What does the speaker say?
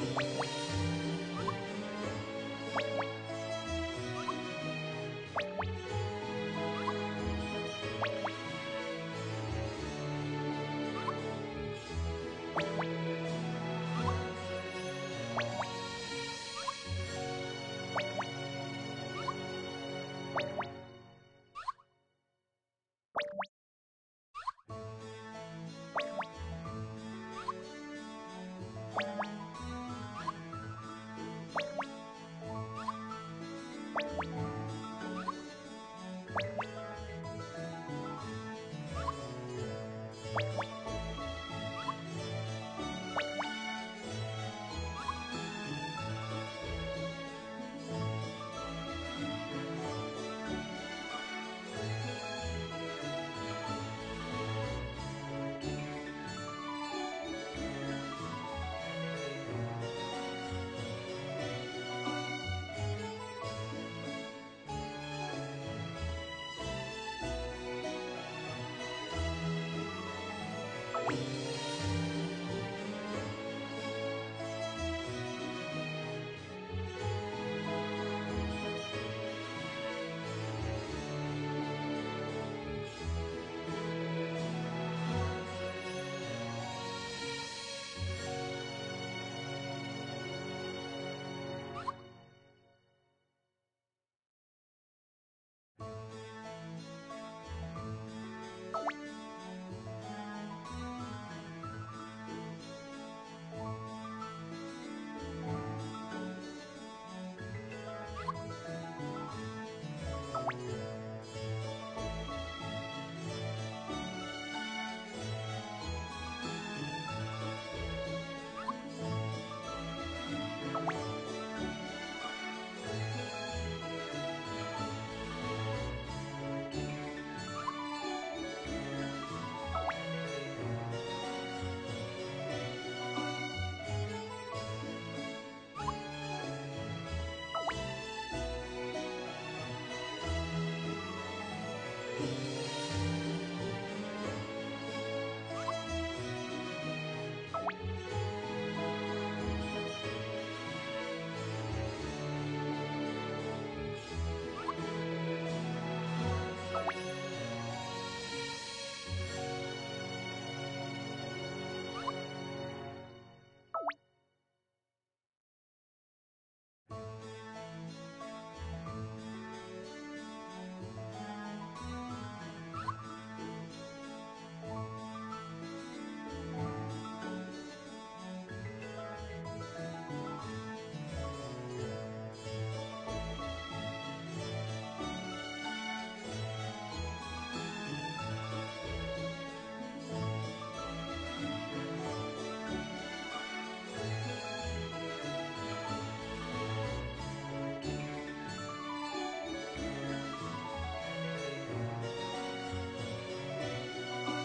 あ!